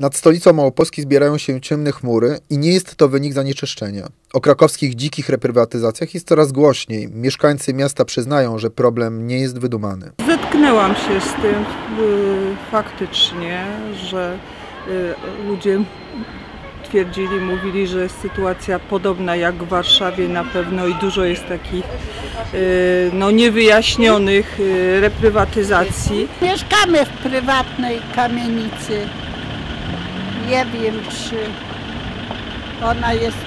Nad stolicą Małopolski zbierają się ciemne chmury i nie jest to wynik zanieczyszczenia. O krakowskich dzikich reprywatyzacjach jest coraz głośniej. Mieszkańcy miasta przyznają, że problem nie jest wydumany. Zetknęłam się z tym y, faktycznie, że y, ludzie mówili, że jest sytuacja podobna jak w Warszawie na pewno i dużo jest takich y, no, niewyjaśnionych y, reprywatyzacji. Mieszkamy w prywatnej kamienicy. Nie wiem, czy ona jest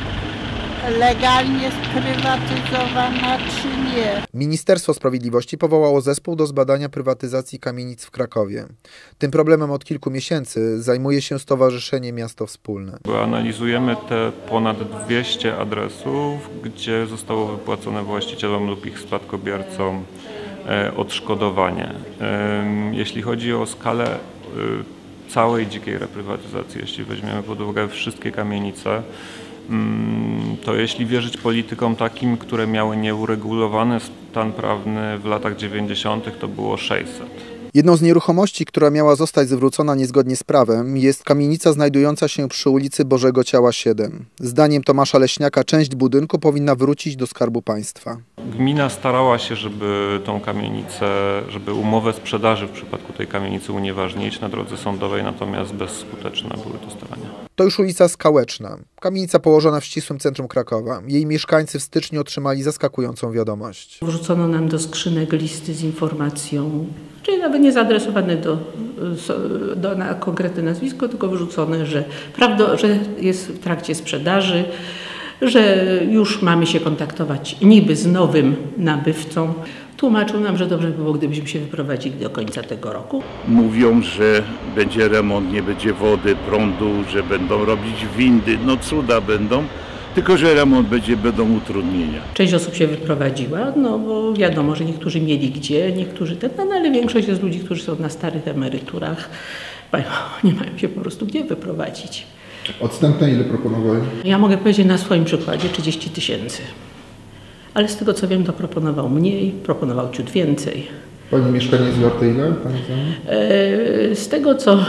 legalnie sprywatyzowana, czy nie. Ministerstwo Sprawiedliwości powołało zespół do zbadania prywatyzacji kamienic w Krakowie. Tym problemem od kilku miesięcy zajmuje się Stowarzyszenie Miasto Wspólne. Analizujemy te ponad 200 adresów, gdzie zostało wypłacone właścicielom lub ich spadkobiercom e, odszkodowanie. Jeśli chodzi o skalę e, całej dzikiej reprywatyzacji, jeśli weźmiemy pod uwagę wszystkie kamienice, to jeśli wierzyć politykom takim, które miały nieuregulowany stan prawny w latach 90., to było 600. Jedną z nieruchomości, która miała zostać zwrócona niezgodnie z prawem, jest kamienica znajdująca się przy ulicy Bożego Ciała 7. Zdaniem Tomasza Leśniaka część budynku powinna wrócić do Skarbu Państwa. Gmina starała się, żeby tą kamienicę, żeby umowę sprzedaży w przypadku tej kamienicy unieważnić na drodze sądowej, natomiast bezskuteczne były to starania. To już ulica Skałeczna, kamienica położona w ścisłym centrum Krakowa. Jej mieszkańcy w styczniu otrzymali zaskakującą wiadomość. Wrzucono nam do skrzynek listy z informacją, czyli nawet nie zaadresowane do, do, na konkretne nazwisko, tylko wrzucone, że, prawda, że jest w trakcie sprzedaży, że już mamy się kontaktować niby z nowym nabywcą. Tłumaczył nam, że dobrze by było, gdybyśmy się wyprowadzili do końca tego roku. Mówią, że będzie remont, nie będzie wody, prądu, że będą robić windy, no cuda będą, tylko że remont będzie, będą utrudnienia. Część osób się wyprowadziła, no bo wiadomo, że niektórzy mieli gdzie, niektórzy ten, no ale większość jest ludzi, którzy są na starych emeryturach, nie mają się po prostu gdzie wyprowadzić. Odstępne ile proponowali? Ja mogę powiedzieć na swoim przykładzie 30 tysięcy. Ale z tego co wiem, to proponował mniej, proponował ciut więcej. Pani mieszkanie jest warte ile? Z tego co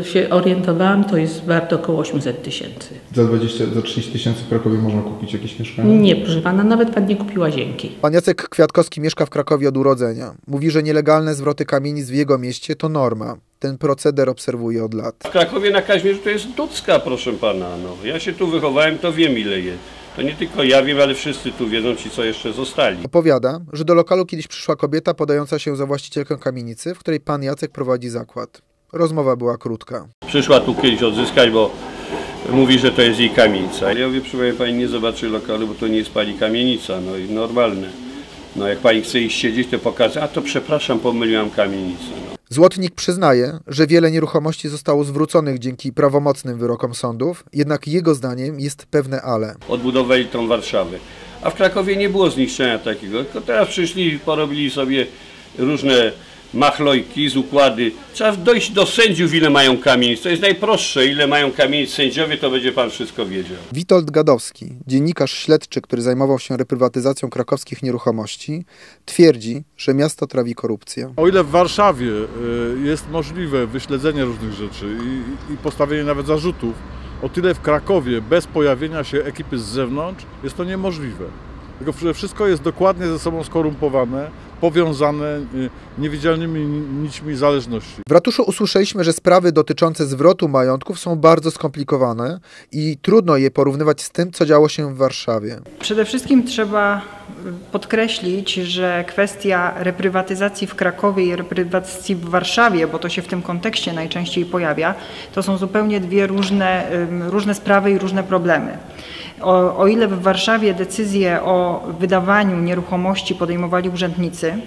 e, się orientowałam, to jest warte około 800 tysięcy. Za 20, za 30 tysięcy w Krakowie można kupić jakieś mieszkanie? Nie, proszę pana, nawet pan nie kupił łazienki. Pan Jacek Kwiatkowski mieszka w Krakowie od urodzenia. Mówi, że nielegalne zwroty kamienic w jego mieście to norma. Ten proceder obserwuje od lat. W Krakowie na Kaźmierzu to jest Ducka, proszę pana. No. Ja się tu wychowałem, to wiem ile je. To nie tylko ja wiem, ale wszyscy tu wiedzą, ci co jeszcze zostali. Opowiada, że do lokalu kiedyś przyszła kobieta podająca się za właścicielkę kamienicy, w której pan Jacek prowadzi zakład. Rozmowa była krótka. Przyszła tu kiedyś odzyskać, bo mówi, że to jest jej kamienica. Ja mówię, proszę pani, nie zobaczy lokalu, bo to nie jest pani kamienica, no i normalne. No jak pani chce iść siedzieć, to pokaże, a to przepraszam, pomyliłam kamienicę. No. Złotnik przyznaje, że wiele nieruchomości zostało zwróconych dzięki prawomocnym wyrokom sądów, jednak jego zdaniem jest pewne ale. Odbudowali tą Warszawę. A w Krakowie nie było zniszczenia takiego, tylko teraz przyszli, porobili sobie różne machlojki z układy. Trzeba dojść do sędziów, ile mają kamienic. To jest najprostsze, ile mają kamienic sędziowie, to będzie pan wszystko wiedział. Witold Gadowski, dziennikarz śledczy, który zajmował się reprywatyzacją krakowskich nieruchomości, twierdzi, że miasto trawi korupcja. O ile w Warszawie y, jest możliwe wyśledzenie różnych rzeczy i, i postawienie nawet zarzutów, o tyle w Krakowie bez pojawienia się ekipy z zewnątrz jest to niemożliwe. Tylko że wszystko jest dokładnie ze sobą skorumpowane, powiązane y, niewidzialnymi nićmi zależności. W ratuszu usłyszeliśmy, że sprawy dotyczące zwrotu majątków są bardzo skomplikowane i trudno je porównywać z tym, co działo się w Warszawie. Przede wszystkim trzeba podkreślić, że kwestia reprywatyzacji w Krakowie i reprywatyzacji w Warszawie, bo to się w tym kontekście najczęściej pojawia, to są zupełnie dwie różne, różne sprawy i różne problemy. O, o ile w Warszawie decyzje o wydawaniu nieruchomości podejmowali urzędnicy,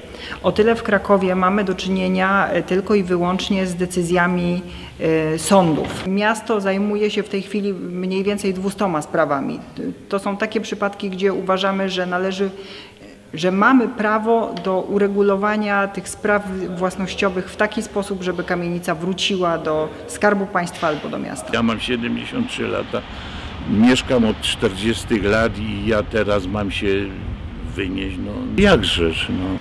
o tyle w Krakowie mamy do czynienia e, tylko i wyłącznie z decyzjami e, sądów. Miasto zajmuje się w tej chwili mniej więcej 200 sprawami. To są takie przypadki, gdzie uważamy, że należy że mamy prawo do uregulowania tych spraw własnościowych w taki sposób, żeby kamienica wróciła do Skarbu Państwa albo do miasta. Ja mam 73 lata, mieszkam od 40 lat i ja teraz mam się wynieść, no jakżeż, no.